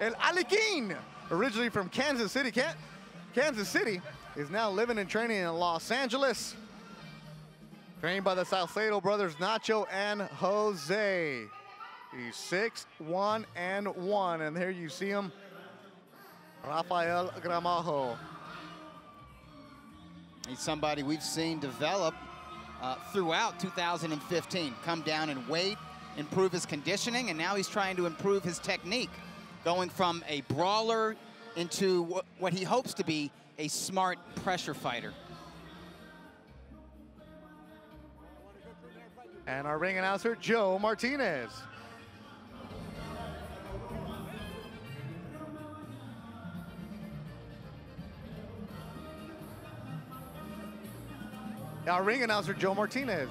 El Alequin, originally from Kansas City. Kansas City is now living and training in Los Angeles. Trained by the Salcedo brothers, Nacho and Jose. He's six, one, and one. And there you see him, Rafael Gramajo. He's somebody we've seen develop uh, throughout 2015. Come down and weight, improve his conditioning, and now he's trying to improve his technique, going from a brawler into what he hopes to be a smart pressure fighter. And our ring announcer, Joe Martinez. Our ring announcer, Joe Martinez.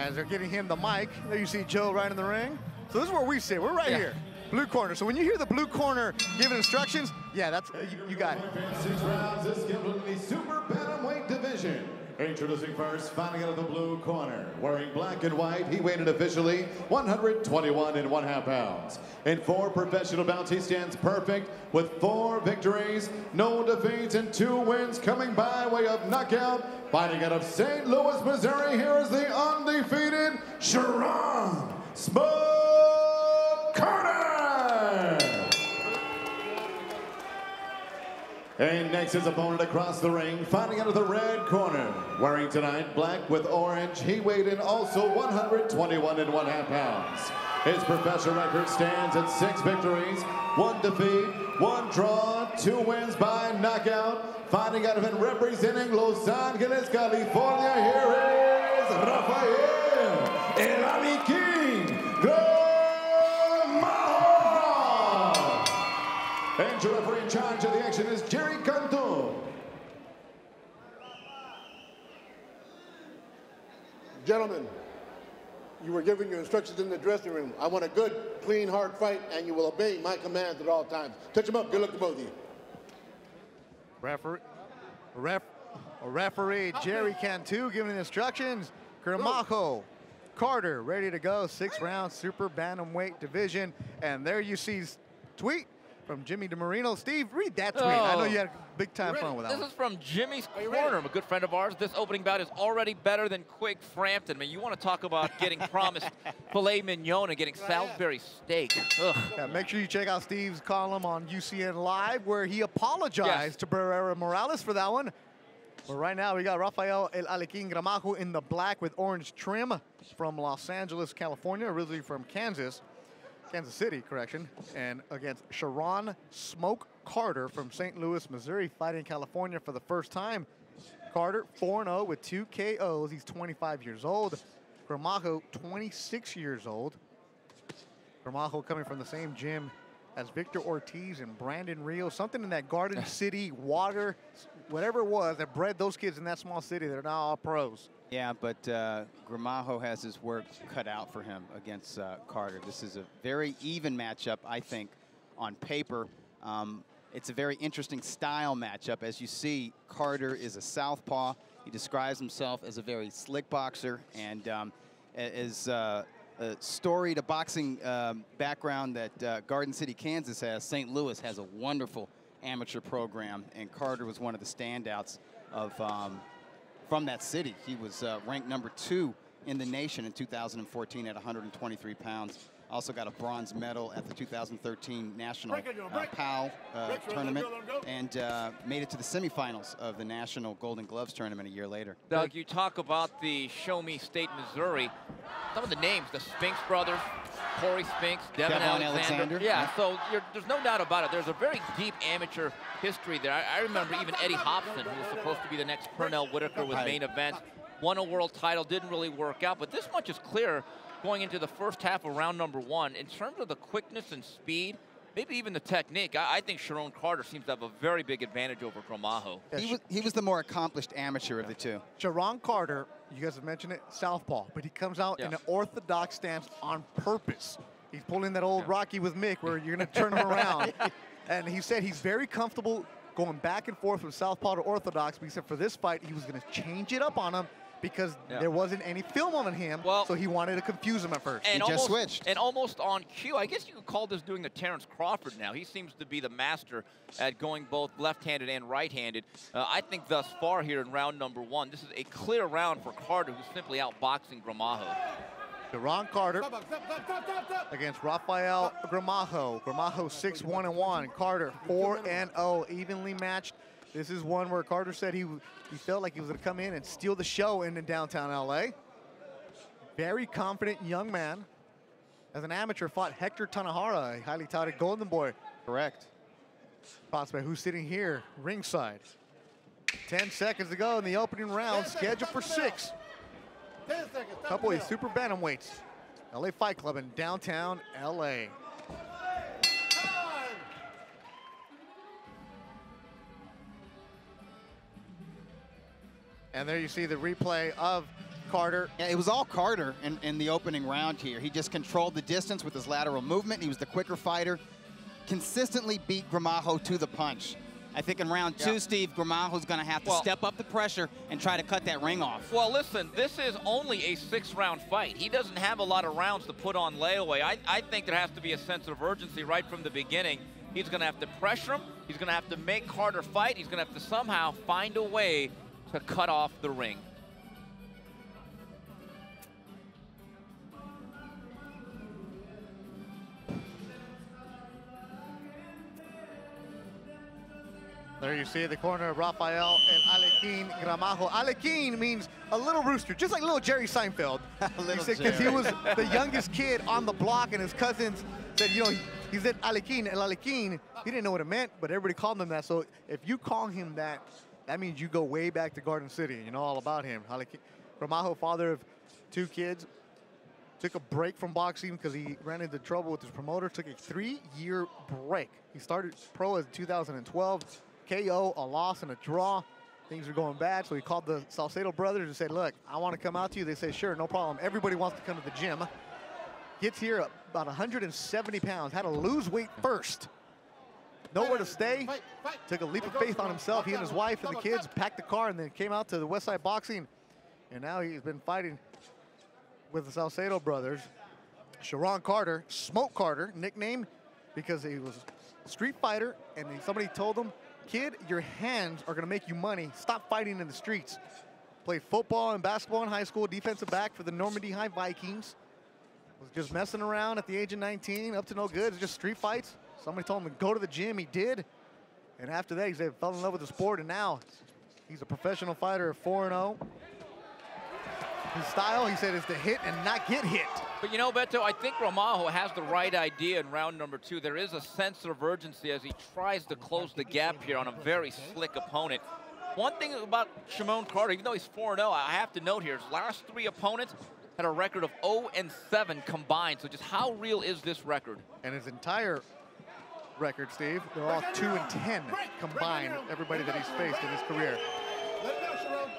As they're getting him the mic, there you see Joe right in the ring. So this is where we sit. We're right Yeah. here, blue corner. So when you hear the blue corner giving instructions, yeah, that's uh, you, you got it. Six rounds is scheduled in the super bantamweight division. Introducing first, fighting out of the blue corner, wearing black and white, he weighed in officially 121 and one half pounds. In four professional bouts, he stands perfect with four victories, no defeats, and two wins coming by way of knockout. Fighting out of St. Louis, Missouri, here is the undefeated Sharon Smoke Carter! And next his opponent across the ring, fighting out of the red corner. Wearing tonight black with orange, he weighed in also 121 and one half pounds. His professional record stands at six victories, one defeat, one draw, two wins by knockout. Fighting out of and representing Los Angeles, California, here is Rafael El Ali King Gramajo. And your referee in charge of the action is Jerry Cantu. Gentlemen, you were given your instructions in the dressing room. I want a good, clean, hard fight, and you will obey my commands at all times. Touch him up. Good luck to both of you. Referee, ref, referee Jerry Cantu giving instructions. Gramajo, Carter ready to go. Six round super bantamweight division. And there you see tweet from Jimmy DeMarino. Steve, read that tweet. I know Oh. you had big time fun with that This one. is from Jimmy's Corner, a good friend of ours. This opening bout is already better than Quigg Frampton. I mean, you want to talk about getting promised filet mignon and getting Salisbury steak. Ugh. Yeah, make sure you check out Steve's column on UCN Live where he apologized Yes. to Barrera Morales for that one. But right now we got Rafael El Alequin Gramajo in the black with orange trim from Los Angeles, California, originally from Kansas, Kansas City, correction, and against Sharon Smoke Carter from St. Louis, Missouri, fighting California for the first time. Carter 4-0 with two KOs. He's 25 years old. Gramajo 26 years old. Gramajo coming from the same gym as Victor Ortiz and Brandon Rios, something in that Garden City water, whatever it was that bred those kids in that small city. They're now all pros. Yeah, but uh, has his work cut out for him against uh, Carter. This is a very even matchup, I think, on paper. Um, it's a very interesting style matchup. As you see, Carter is a southpaw. He describes himself as a very slick boxer and um, uh, a storied a boxing um, background that uh, Garden City, Kansas has. St. Louis has a wonderful amateur program, and Carter was one of the standouts of um, from that city. He was uh, ranked number two in the nation in 2014 at 123 pounds. Also got a bronze medal at the 2013 National uh, PAL uh, tournament and uh, made it to the semifinals of the National Golden Gloves tournament a year later. Doug, you talk about the Show Me State, Missouri. Some of the names, the Spinks brothers, Corey Spinks, Devin, Devon Alexander. Alexander, Yeah, yeah. so you're, there's no doubt about it. There's a very deep amateur history there. I, I remember even Eddie Hopson, who was supposed to be the next Pernell Whitaker with Right. main events, won a world title, didn't really work out. But this much is clear going into the first half of round number one. In terms of the quickness and speed, maybe even the technique, I, I think Sharon Carter seems to have a very big advantage over Gramajo. He was, he was the more accomplished amateur of the two. Sharon Carter, you guys have mentioned it, southpaw, but he comes out in an orthodox stance on purpose. He's pulling that old Rocky with Mick where you're going to turn him around. And he said he's very comfortable going back and forth from southpaw to orthodox, but he said for this fight, he was going to change it up on him because Yeah. there wasn't any film on him, Well- so he wanted to confuse him at first. And He just almost, switched. And almost on cue. I guess you could call this doing the Terrence Crawford now. He seems to be the master at going both left-handed and right-handed. Uh, I think thus far here in round number one, this is a clear round for Carter, who's simply outboxing Gramajo. Deron Carter Stop, stop, stop, stop, stop, stop. against Rafael Gramajo. Gramajo 6 1 and 1. Carter 4 and 0, evenly matched. This is one where Carter said he he felt like he was going to come in and steal the show in downtown LA. Very confident young man. As an amateur, fought Hector Tanajara, a highly touted Golden Boy Correct. prospect who's sitting here ringside. 10 seconds to go in the opening round, scheduled for six. Ten seconds. Couple of bell. super bantamweights. LA Fight Club in downtown LA. And there you see the replay of Carter. Yeah, it was all Carter in, in the opening round here. He just controlled the distance with his lateral movement. He was the quicker fighter. Consistently beat Gramajo to the punch. I think in round two, Yeah. Steve, Gramajo's going to have to Well- step up the pressure and try to cut that ring off. Well, listen, this is only a six-round fight. He doesn't have a lot of rounds to put on layaway. I, I think there has to be a sense of urgency right from the beginning. He's going to have to pressure him. He's going to have to make Carter fight. He's going to have to somehow find a way to cut off the ring. There you see the corner of Rafael and Alequin Gramajo. Alequin means a little rooster, just like little Jerry Seinfeld. Little Because he Jerry. was the youngest kid on the block, and his cousins said, you know, he, he said Alequin, and Alequin, he didn't know what it meant, but everybody called him that. So if you call him that, that means you go way back to Garden City. You know all about him. Gramajo, father of two kids, took a break from boxing because he ran into trouble with his promoter. Took a three-year break. He started pro as 2012, KO, a loss and a draw. Things were going bad, so he called the Salcedo brothers and said, "Look, I want to come out to you." They said, "Sure, no problem." Everybody wants to come to the gym. Gets here about 170 pounds. Had to lose weight first. Nowhere to stay. Took a leap of faith on himself. He and his wife and the kids packed the car and then came out to the West Side Boxing. And now he's been fighting with the Salcedo brothers. Sharon Carter, Smoke Carter, nickname because he was a street fighter, and somebody told him, "Kid, your hands are gonna make you money. Stop fighting in the streets." Played football and basketball in high school, defensive back for the Normandy High Vikings. Was just messing around at the age of 19, up to no good. Just street fights. Somebody told him to go to the gym. He did, and after that, he said fell in love with the sport, and now he's a professional fighter, at 4 0. His style, he said, is to hit and not get hit. But you know, Beto, I think Gramajo has the right idea in round number two. There is a sense of urgency as he tries to close the gap here on a very slick opponent. One thing about Sharon Carter, even though he's 4-0, I have to note here, his last three opponents had a record of 0 and 7 combined. So just how real is this record? And his entire record, Steve, they're all 2 and 10 combined, everybody that he's faced in his career. Let it go, Sharon.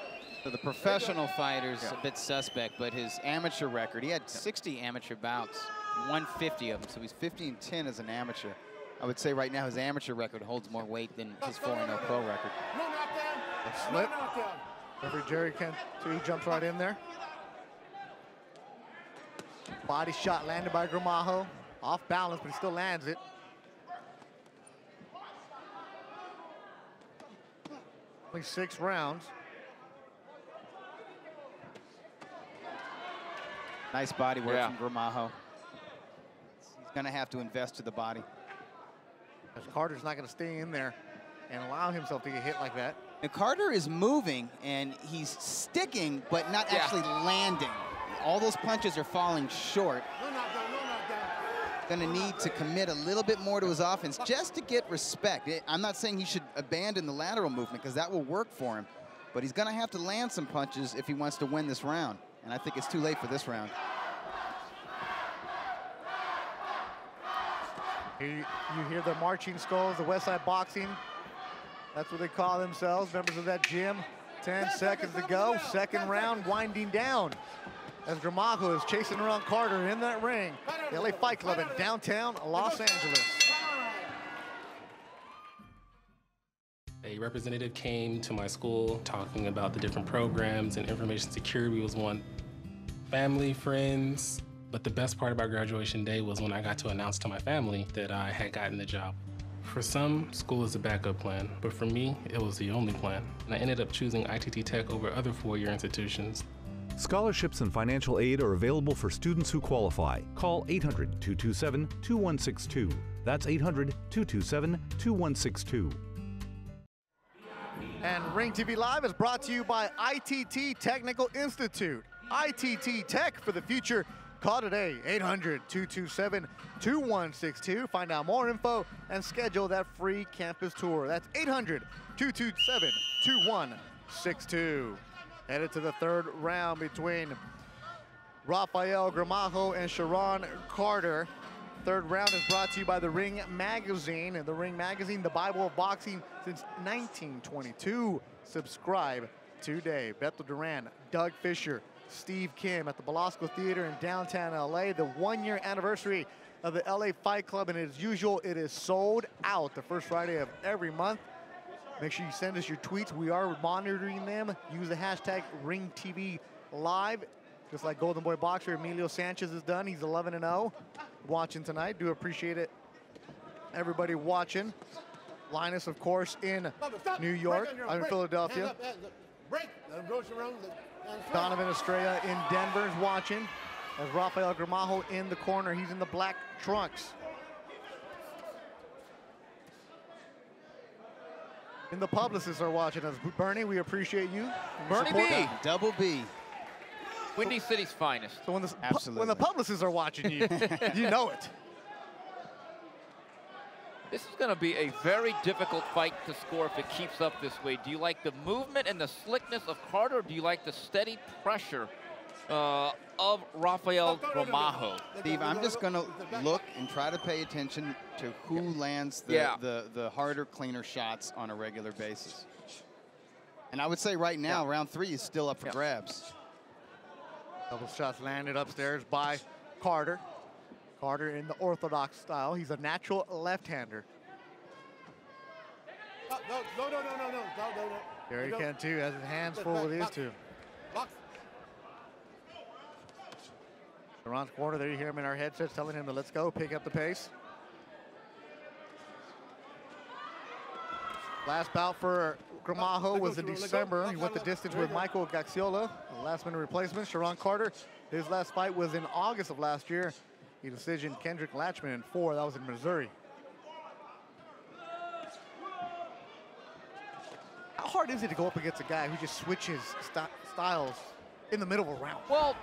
So the professional fighter's a bit suspect, but his amateur record, he had 60 amateur bouts, 150 of them, so he's 50 and 10 as an amateur. I would say right now his amateur record holds more weight than his 4-0 pro record. No. A slip. knockdown. Referee Jerry Kent, he jumps right in there. Body shot landed by Gramajo. Off balance, but he still lands it. Only six rounds. Nice body work Yeah. from Gramajo. He's going to have to invest to the body. As Carter's not going to stay in there and allow himself to get hit like that. And Carter is moving and he's sticking, but not Yeah. actually landing. All those punches are falling short. No knockdown. No knockdown. Going to need to commit a little bit more to his offense just to get respect. I'm not saying he should abandon the lateral movement because that will work for him, but he's going to have to land some punches if he wants to win this round. And I think it's too late for this round. Here you hear the marching skulls, the West Side Boxing. That's what they call themselves, members of that gym. 10 seconds to go, second round winding down. As Gramajo is chasing around Carter in that ring. The LA Fight Club in downtown Los Angeles. A representative came to my school talking about the different programs and information security was one. Family, friends, but the best part about graduation day was when I got to announce to my family that I had gotten the job. For some, school is a backup plan, but for me, it was the only plan. And I ended up choosing ITT Tech over other four-year institutions. Scholarships and financial aid are available for students who qualify. Call 800 227 2162. That's 800 227 2162. And Ring TV Live is brought to you by ITT Technical Institute. ITT Tech for the future. Call today, 800-227-2162. Find out more info and schedule that free campus tour. That's 800-227-2162. Headed to the third round between Rafael Gramajo and Sharon Carter. Third round is brought to you by the Ring Magazine. The Ring Magazine, the Bible of boxing since 1922. Subscribe today. Beto Duran, Doug Fisher, Steve Kim at the Belasco Theater in downtown LA. The one year anniversary of the LA Fight Club. And as usual, it is sold out the first Friday of every month. Make sure you send us your tweets. We are monitoring them. Use the hashtag RingTV Live, just like Golden Boy Boxer Emilio Sanchez has done. He's 11 and 0 watching tonight. Do appreciate it. Everybody watching. Linus, of course, in stop. New York. Break on your own. I'm in Break. Philadelphia. Up. Break. Let him go around the- hands. Donovan Estrella in Denver is watching. As Rafael Gramajo in the corner. He's in the black trunks. And the publicists are watching us. Bernie, we appreciate you. Bernie support. B. Double B. Windy City's finest. So when the, pu- when the publicists are watching you, you know it. This is going to be a very difficult fight to score if it keeps up this way. Do you like the movement and the slickness of Carter, or do you like the steady pressure uh, of Rafael Gramajo. Steve, I'm just going to look and try to pay attention to who yeah. lands the, yeah. the, the harder, cleaner shots on a regular basis. And I would say right now, yeah. round three is still up for grabs. Double shots landed upstairs by Carter. Carter in the orthodox style. He's a natural left-hander. No, no, no, no, no, no, no, no. Jerry Cantu has his hands full with these two. Box. Duran's corner, there you hear him in our headsets telling him to let's go, pick up the pace. Last bout for Gramajo was in. December. He went the distance with. Michael Gaxiola, the last minute replacement. Sharon Carter, his last fight was in August of last year. He decision Kendrick Latchman in four. That was in Missouri. How hard is it to go up against a guy who just switches sti- styles in the middle of a round? Well,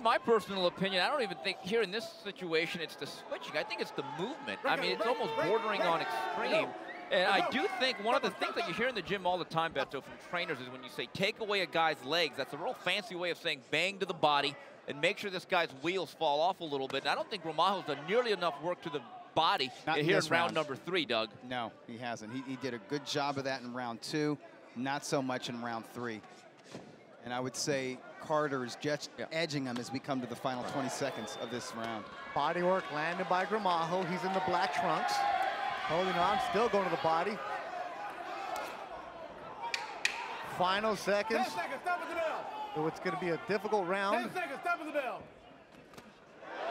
my personal opinion. I don't even think here in this situation it's the switching. I think it's the movement. I mean, it's almost bordering on extreme. And I do think one of the things that you hear in the gym all the time, Beto, from trainers is when you say take away a guy's legs, that's a real fancy way of saying bang to the body and make sure this guy's wheels fall off a little bit. And I don't think Gramajo's done nearly enough work to the body Not here in round round. number three, Doug. No, he hasn't. He, he did a good job of that in round two, not so much in round three. And I would say Carter is just edging him as we come to the final 20 seconds of this round. Body work landed by Gramajo. He's in the black trunks. Holding on, still going to the body. Final seconds. 10 seconds, stop at the bell. So it's going to be a difficult 10 round. seconds, stop at the bell.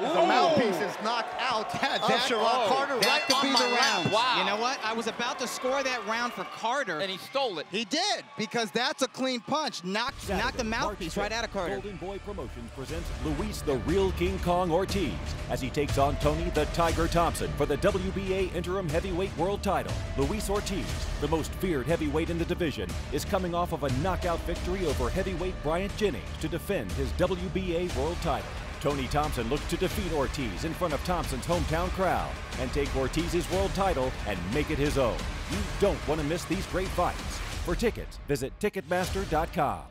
As the mouthpiece is knocked out of Sharon Carter that right could on be my the round. Wow. You know what? I was about to score that round for Carter. And he stole it. He did, because that's a clean punch. Knocked, knocked the mouthpiece right out of Carter. Golden Boy Promotions presents Luis the Real King Kong Ortiz as he takes on Tony the Tiger Thompson for the WBA Interim Heavyweight World Title. Luis Ortiz, the most feared heavyweight in the division, is coming off of a knockout victory over heavyweight Bryant Jennings to defend his WBA World Title. Tony Thompson looks to defeat Ortiz in front of Thompson's hometown crowd and take Ortiz's world title and make it his own. You don't want to miss these great fights. For tickets, visit Ticketmaster.com.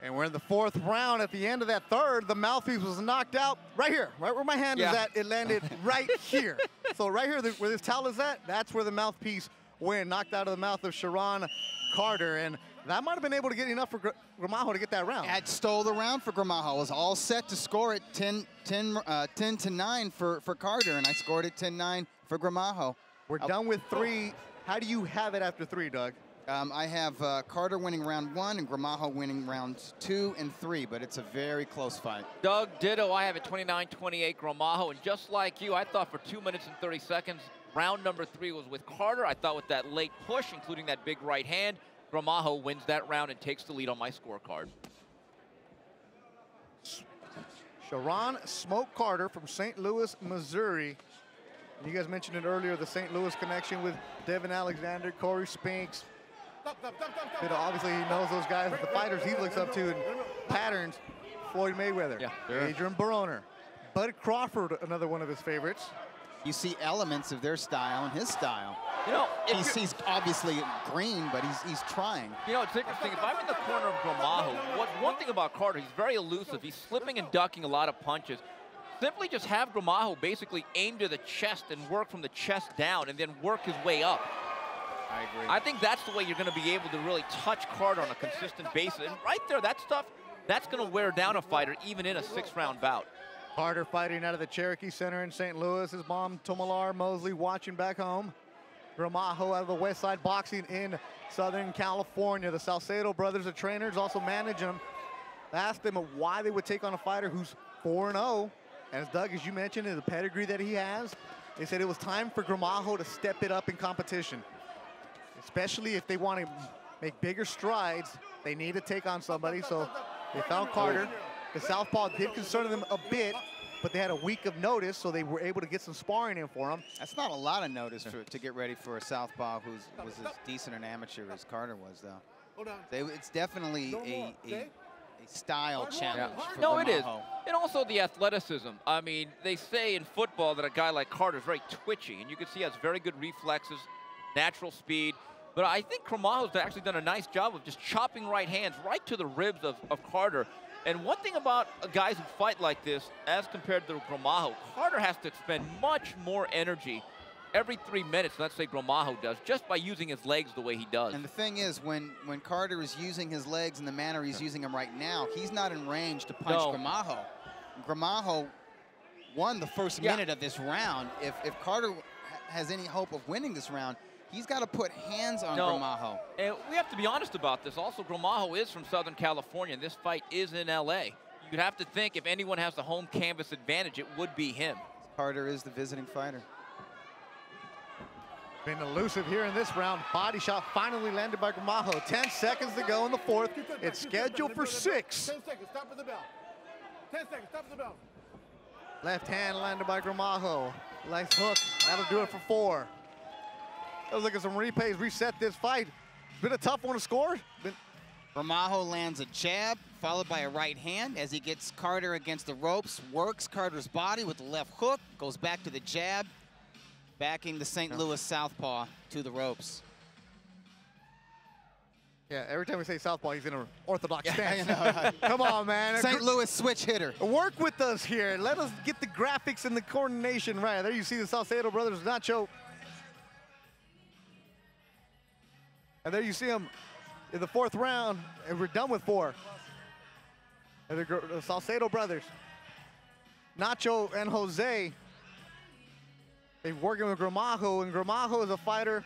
And we're in the fourth round. At the end of that third, the mouthpiece was knocked out right here, right where my hand is at. It landed right here. So right here, where this towel is at, that's where the mouthpiece went, knocked out of the mouth of Sharon Carter. And that might have been able to get enough for Gr- Gramajo to get that round. Had stole the round for Gramajo. Was all set to score it 10, 10, uh, 10 to 9 for, for Carter, and I scored it 10-9 for Gramajo. We're done with three How do you have it after three, Doug? Um, I have uh, Carter winning round one and Gramajo winning rounds two and three, but it's a very close fight. Doug, ditto. I have it 29-28 Gramajo, and just like you, I thought for two minutes and 30 seconds, round number three was with Carter. I thought with that late push, including that big right hand, Gramajo wins that round and takes the lead on my scorecard. Sharon Smoke Carter from St. Louis, Missouri. You guys mentioned it earlier, the St. Louis connection with Devon Alexander, Corey Spinks. But obviously he knows those guys, the fighters he looks up to and patterns. Floyd Mayweather, Yeah. Adrien Broner, Bud Crawford, another one of his favorites. You see elements of their style and his style. You know, He's, he's obviously green, but he's, he's trying. You know, it's interesting. If I'm in the corner of Gramajo, what, one thing about Carter, he's very elusive. He's slipping and ducking a lot of punches. Simply just have Gramajo basically aim to the chest and work from the chest down and then work his way up. I agree. I think that's the way you're going to be able to really touch Carter on a consistent basis. And right there, that stuff, that's going to wear down a fighter even in a six-round bout. Carter fighting out of the Cherokee Center in St. Louis. His mom, Tomalar Mosley, watching back home. Gramajo out of the West Side Boxing in Southern California. The Salcedo brothers, the trainers, also manage him. Asked them why they would take on a fighter who's 4-0. As Doug, as you mentioned, in the pedigree that he has, they said it was time for Gramajo to step it up in competition. Especially if they want to make bigger strides, they need to take on somebody. So they found Carter. The Southpaw did concern them a bit, but they had a week of notice, so they were able to get some sparring in for him. That's not a lot of notice for, to get ready for a southpaw who's was as decent an amateur as Carter was, though. Hold on. They, it's definitely No a, a, a style challenge. for No, it is. And also the athleticism. I mean, they say in football that a guy like Carter is very twitchy, and you can see he has very good reflexes, natural speed. But I think Gramajo's actually done a nice job of just chopping right hands right to the ribs of, of Carter. And one thing about guys who fight like this, as compared to Gramajo, Carter has to expend much more energy every three minutes let's say Gramajo does, just by using his legs the way he does. And the thing is, when, when Carter is using his legs in the manner he's using them right now, he's not in range to punch No. Gramajo. Gramajo won the first Yeah. minute of this round. If, if Carter has any hope of winning this round, he's got to put hands on No. Gramajo. And we have to be honest about this. Also, Gramajo is from Southern California, and this fight is in L.A. You'd have to think if anyone has the home canvas advantage, it would be him. Carter is the visiting fighter. Been elusive here in this round. Body shot finally landed by Gramajo. 10 seconds to go in the fourth. It's scheduled for six. 10 seconds, stop at the bell. 10 seconds, stop at the bell. Left hand landed by Gramajo. Nice hook. That'll do it for four. Let's look at some replays. Reset this fight. Been a tough one to score. Been, Gramajo lands a jab, followed by a right hand as he gets Carter against the ropes, works Carter's body with the left hook, goes back to the jab, backing the St. Louis southpaw to the ropes. yeah, every time we say southpaw, he's in an orthodox Yeah, stance. Know. Come on, man. St. Louis switch hitter. Work with us here. Let us get the graphics and the coordination right. There you see the Salcedo brothers, Nacho. And there you see them in the fourth round, and we're done with four. And the, the Salcedo brothers, Nacho and Jose, they're working with Gramajo, and Gramajo is a fighter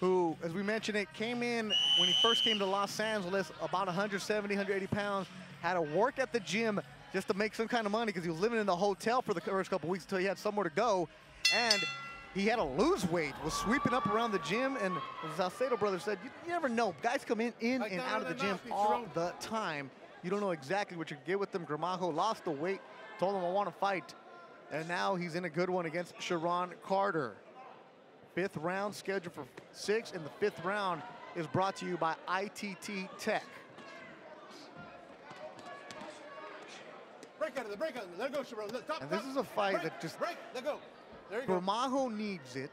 who, as we mentioned, it came in when he first came to Los Angeles, about 170, 180 pounds, had to work at the gym just to make some kind of money because he was living in the hotel for the first couple weeks until he had somewhere to go. And he had to lose weight, was sweeping up around the gym, and the Salcedo brothers said, you, you never know. Guys come in, in Like and out of the gym all Jerome. the time. You don't know exactly what you get with them. Gramajo lost the weight, told him I want to fight. And now he's in a good one against Sharon Carter. Fifth round scheduled for six, and the fifth round is brought to you by ITT Tech. Break out of the break out of the. Let go, Sharon. Stop, And this stop. is a fight break, that just- Break, let go. There you go. Gramajo needs it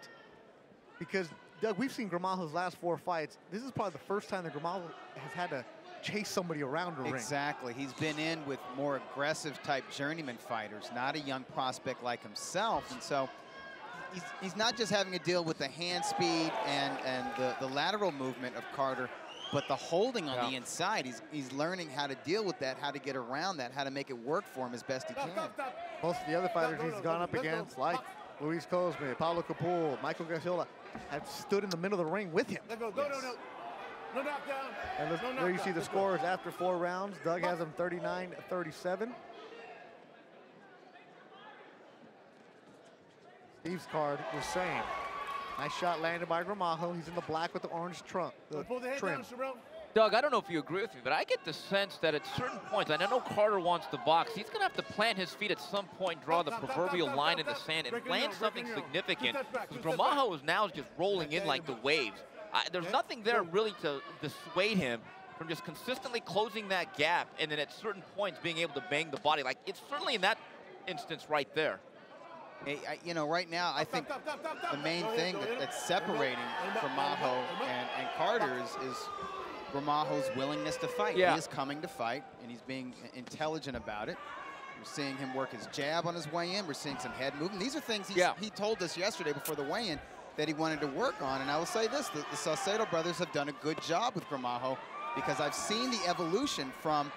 because, Doug, we've seen Gramajo's last four fights. This is probably the first time that Gramajo has had to chase somebody around the ring. Exactly. He's been in with more aggressive type journeyman fighters, not a young prospect like himself. And so he's, he's not just having to deal with the hand speed and, and the, the lateral movement of Carter, but the holding on the inside. He's, he's learning how to deal with that, how to get around that, how to make it work for him as best he can. stop, stop. Most of the other fighters he's gone up against, like Box. Luis Cosme, Paulo Capul, Michael Gaxiola, had stood in the middle of the ring with him. Let go. No, no, no. No knockdown. And no there you see the Let's go. scores after four rounds. Doug has him 39-37. Steve's card the same. Nice shot landed by Gramajo. He's in the black with the orange trunk, the Pull the head trim. down, Sharon. Doug, I don't know if you agree with me, but I get the sense that at certain points, and I know Carter wants the box, he's going to have to plant his feet at some point, draw the proverbial line in the sand, and land something significant. Gramajo is now just rolling in like the waves. I, there's nothing there really to dissuade him from just consistently closing that gap, and then at certain points being able to bang the body. Like, it's certainly in that instance right there. Hey, I, you know, right now, I think the main thing that, that's separating Gramajo and, and Carter is, is Gramajo's willingness to fight. Yeah. He is coming to fight, and he's being intelligent about it. We're seeing him work his jab on his way in. We're seeing some head movement. These are things he's, Yeah. he told us yesterday before the weigh-in that he wanted to work on. And I will say this, the, the Salcedo brothers have done a good job with Gramajo because I've seen the evolution from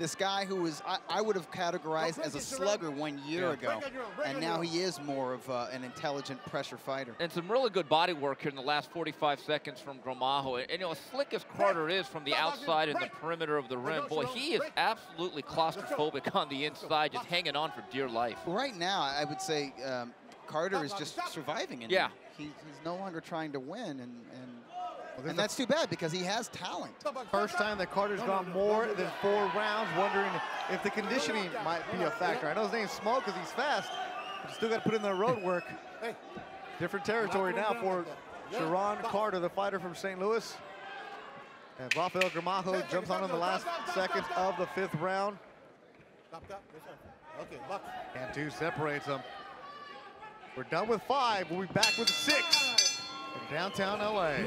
this guy who was, I, I would have categorized as a slugger one year Yeah. ago. Break on your own, break And now he is more of uh, an intelligent pressure fighter. And some really good body work here in the last 45 seconds from Gramajo. And, and, you know, as slick as Carter is from the outside and the perimeter of the rim, boy, he is absolutely claustrophobic on the inside, just hanging on for dear life. Right now, I would say um, Carter is just surviving in Yeah. He, he's no longer trying to win, and, and, this and that's too bad because he has talent. First time that Carter's gone more than four rounds, wondering if the conditioning might be a factor. I know his name's Smoke because he's fast, but still got to put in the road work. Hey. Different territory now for Sharon Carter, the fighter from St. Louis. And Rafael Gramajo jumps on in the last seconds of the fifth round. Stop, stop. This one. Okay. And two separates them. We're done with five. We'll be back with six in downtown LA.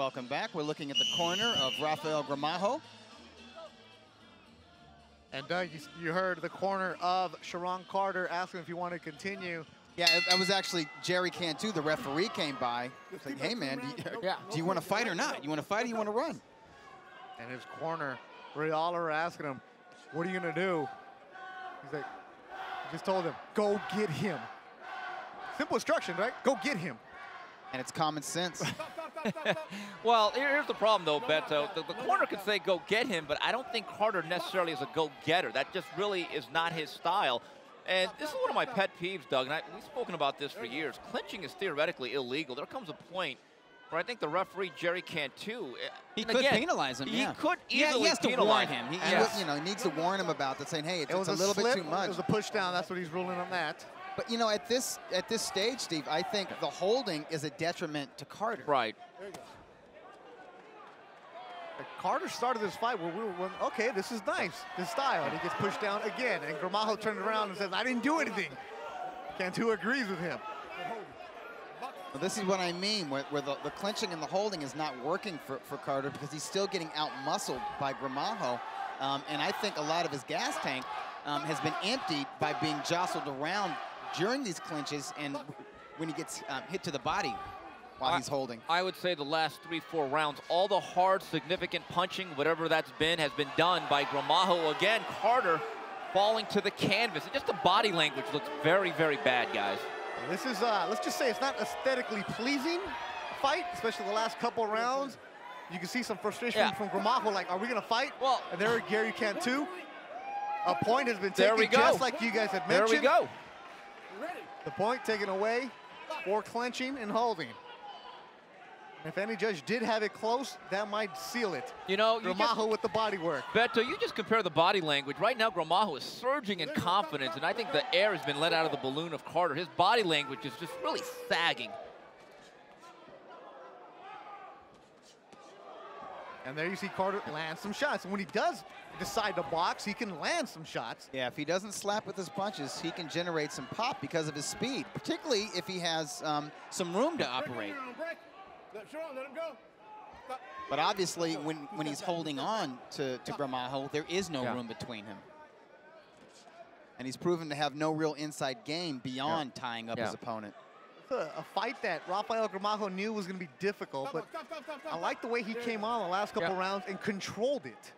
Welcome back. We're looking at the corner of Rafael Gramajo. And Doug, you, you heard the corner of Sharon Carter asking if you want to continue. Yeah, that was actually Jerry Cantu, the referee, came by saying, hey, man, do you, Yeah. do you want to fight or not? You want to fight or you want to run? And his corner, Real are asking him, what are you going to do? He's like, just told him, go get him. Simple instructions, right? Go get him. And it's common sense. Well, here's the problem, though, Beto. The, the corner could say go get him, but I don't think Carter necessarily is a go-getter. That just really is not his style. And this is one of my pet peeves, Doug, and I, we've spoken about this for years. Clinching is theoretically illegal. There comes a point where I think the referee, Jerry Cantu, eh, He could again, penalize him. He yeah. could Yeah, he has to warn him. He, he Yes. you know, he needs to warn him about that, saying, "Hey, it's, It was it's a little slip, bit too much." It was a push down. That's what he's ruling on that. But you know, at this at this stage, Steve, I think the holding is a detriment to Carter. Right. Carter started this fight where we were, when, okay, this is nice, this style. And he gets pushed down again. And Gramajo turns around and says, I didn't do anything. Cantu agrees with him. Well, this is what I mean, where, where the, the clinching and the holding is not working for, for Carter because he's still getting out-muscled by Gramajo. Um, and I think a lot of his gas tank um, has been emptied by being jostled around during these clinches and when he gets um, hit to the body while I- he's holding. I would say the last three, four rounds, all the hard, significant punching, whatever that's been, has been done by Gramajo. Again, Carter falling to the canvas. Just the body language looks very, very bad, guys. This is, uh, let's just say it's not aesthetically pleasing fight, especially the last couple rounds. You can see some frustration Yeah. from Gramajo, like, are we going to fight? Well- and there Jerry Cantu. A point has been taken, There taken, we go. just like you guys had mentioned. There we go. The point taken away for clenching and holding. If any judge did have it close, that might seal it. You know, Gramajo with the body work. Beto, you just compare the body language. Right now, Gramajo is surging in confidence, and I think the air has been let out of the balloon of Carter. His body language is just really sagging. And there you see Carter land some shots. And when he does decide to box, he can land some shots. Yeah, if he doesn't slap with his punches, he can generate some pop because of his speed, particularly if he has um, some room to operate. Let him go. But obviously, when, when he's holding on to, to Gramajo, there is no Yeah. room between him. And he's proven to have no real inside game beyond tying up Yeah. his opponent. It's a, a fight that Rafael Gramajo knew was going to be difficult, but Stop, stop, stop, stop, I like the way he came on the last couple Yeah. rounds and controlled it.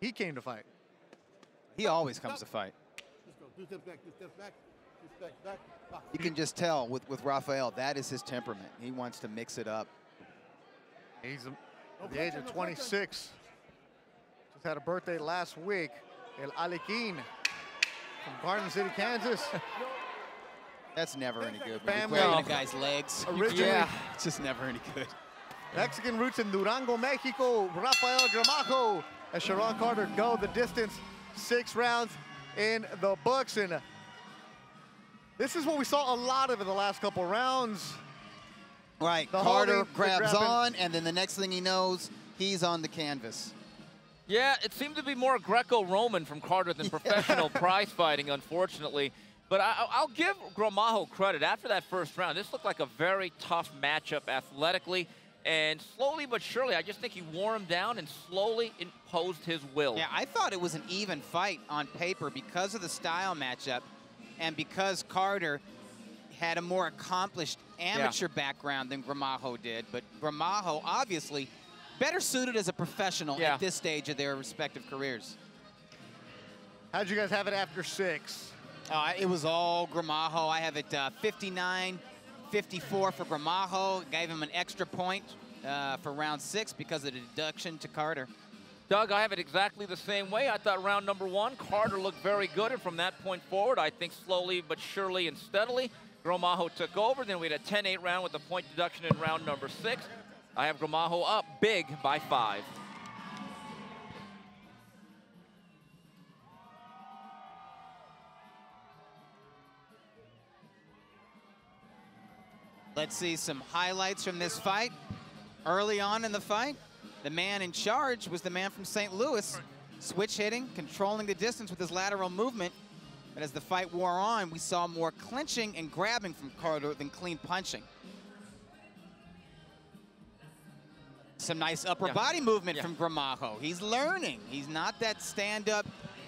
He came to fight. He always comes to fight. Two steps back, two steps back, two steps back. You can just tell with, with Rafael, that is his temperament. He wants to mix it up. He's a- at the age of 26. Just had a birthday last week. El Alequin from Garden City, Kansas. That's never any good. When you're Family. grabbing No. a guy's legs, Originally- Yeah. it's just never any good. Mexican roots in Durango, Mexico. Rafael Gramajo and Sharon Carter go the distance. Six rounds in the books. And this is what we saw a lot of in the last couple rounds. Right, The Carter grabs on, and then the next thing he knows, he's on the canvas. Yeah, it seemed to be more Greco-Roman from Carter than professional prize fighting, unfortunately. But I, I'll give Gramajo credit. After that first round, this looked like a very tough matchup athletically. And slowly but surely, I just think he wore him down and slowly imposed his will. Yeah, I thought it was an even fight on paper because of the style matchup and because Carter had a more accomplished amateur background than Gramajo did. But Gramajo, obviously, better suited as a professional Yeah. at this stage of their respective careers. How'd you guys have it after six? Uh, it was all Gramajo. I have it uh, 59 54 for Gramajo. Gave him an extra point uh, for round six because of the deduction to Carter. Doug, I have it exactly the same way. I thought round number one, Carter looked very good, and from that point forward, I think slowly but surely and steadily, Gramajo took over. Then we had a 10-8 round with a point deduction in round number six. I have Gramajo up big by five. Let's see some highlights from this fight. Early on in the fight, the man in charge was the man from St. Louis, switch hitting, controlling the distance with his lateral movement. But as the fight wore on, we saw more clinching and grabbing from Carter than clean punching. Some nice upper Yeah. body movement Yeah. from Gramajo. He's learning. He's not that stand-up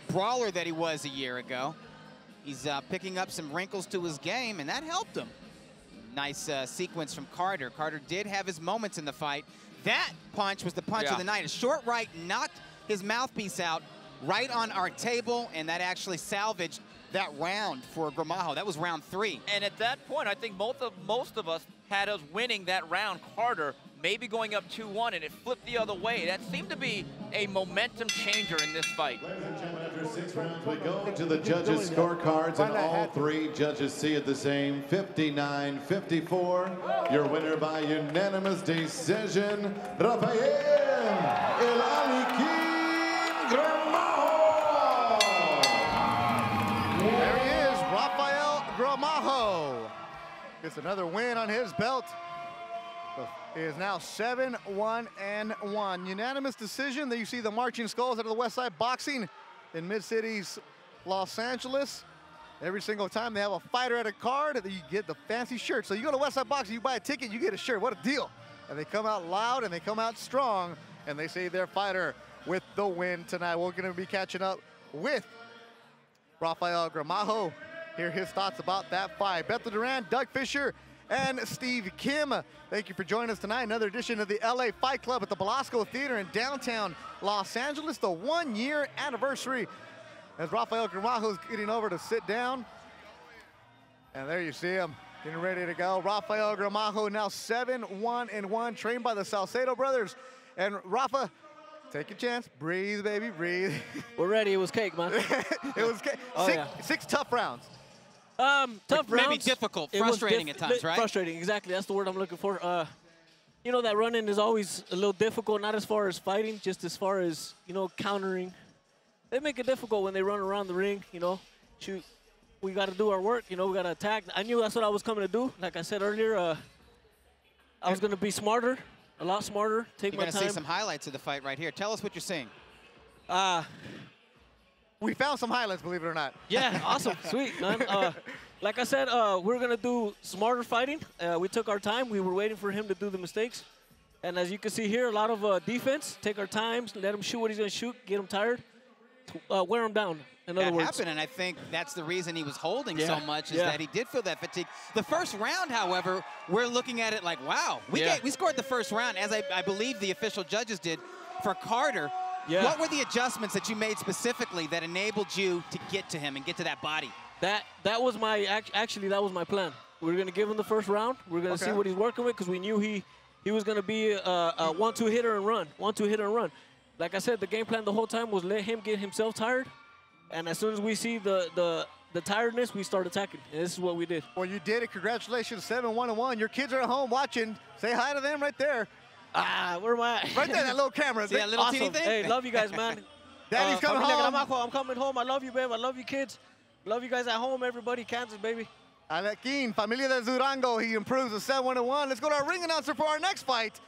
brawler that he was a year ago. He's uh, picking up some wrinkles to his game, and that helped him. Nice uh, sequence from Carter. Carter did have his moments in the fight. That punch was the punch Yeah. of the night. A short right knocked his mouthpiece out right on our table, and that actually salvaged that round for Gramajo. That was round three. And at that point, I think most of most of us had us winning that round. Carter maybe going up 2-1, and it flipped the other way. That seemed to be a momentum changer in this fight. Ladies and gentlemen, after six rounds, we go to the judges' scorecards, and all three judges see it the same, 59-54. Your winner by unanimous decision, Rafael El Aliquin Gramajo. There he is, Rafael Gramajo. Gets another win on his belt. He is now 7-1 and 1. Unanimous decision. that you see the marching skulls out of the West Side Boxing in Mid-Cities, Los Angeles. Every single time they have a fighter at a card, you get the fancy shirt. So you go to West Side Boxing, you buy a ticket, you get a shirt. What a deal. And they come out loud and they come out strong and they say their fighter with the win tonight. We're going to be catching up with Rafael Gramajo. Hear his thoughts about that fight. Beto Duran, Doug Fisher, and Steve Kim. Thank you for joining us tonight. Another edition of the LA Fight Club at the Belasco Theater in downtown Los Angeles. The one year anniversary as Rafael Gramajo is getting over to sit down. And there you see him getting ready to go. Rafael Gramajo now 7-1 and 1, trained by the Salcedo brothers. And Rafa, take a chance. Breathe, baby, breathe. We're ready. It was cake, man. it was ga- Oh, six, yeah. six tough rounds. Um, tough maybe rounds. difficult, frustrating at times, right? Frustrating, exactly. That's the word I'm looking for. Uh, you know that running is always a little difficult, not as far as fighting, just as far as you know countering. They make it difficult when they run around the ring. You know, shoot. We got to do our work. You know, we got to attack. I knew that's what I was coming to do. Like I said earlier, uh, I was going to be smarter. a lot smarter. Take You're my going to see some highlights of the fight right here. Tell us what you're seeing. Uh, We found some highlights, believe it or not. yeah, awesome, sweet, man. Uh, like I said, uh, we're gonna do smarter fighting. Uh, we took our time. We were waiting for him to do the mistakes, and as you can see here, a lot of uh, defense. Take our times, let him shoot what he's gonna shoot, get him tired, uh, wear him down. In other that words, happened, and I think that's the reason he was holding Yeah, so much is yeah. that he did feel that fatigue. The first round, however, we're looking at it like, wow, we Yeah. get, we scored the first round, as I, I believe the official judges did for Carter. Yeah. What were the adjustments that you made specifically that enabled you to get to him and get to that body? That that was my actually that was my plan. We are gonna give him the first round. We are gonna see what he's working with because we knew he he was gonna be a, a one-two hitter and run, one-two hitter and run. Like I said, the game plan the whole time was let him get himself tired, and as soon as we see the the the tiredness, we start attacking. And this is what we did. Well, you did it. Congratulations, 7-1 and 1. Your kids are at home watching. Say hi to them right there. Ah, where am I? at? Right there, that little camera. See that little teeny awesome. thing? Hey, love you guys, man. Daddy's Uh, coming home. Gramajo, I'm coming home. I love you, babe. I love you, kids. Love you guys at home, everybody. Kansas, baby. Alequín, Familia de Durango. He improves to 7-1 and 1. Let's go to our ring announcer for our next fight.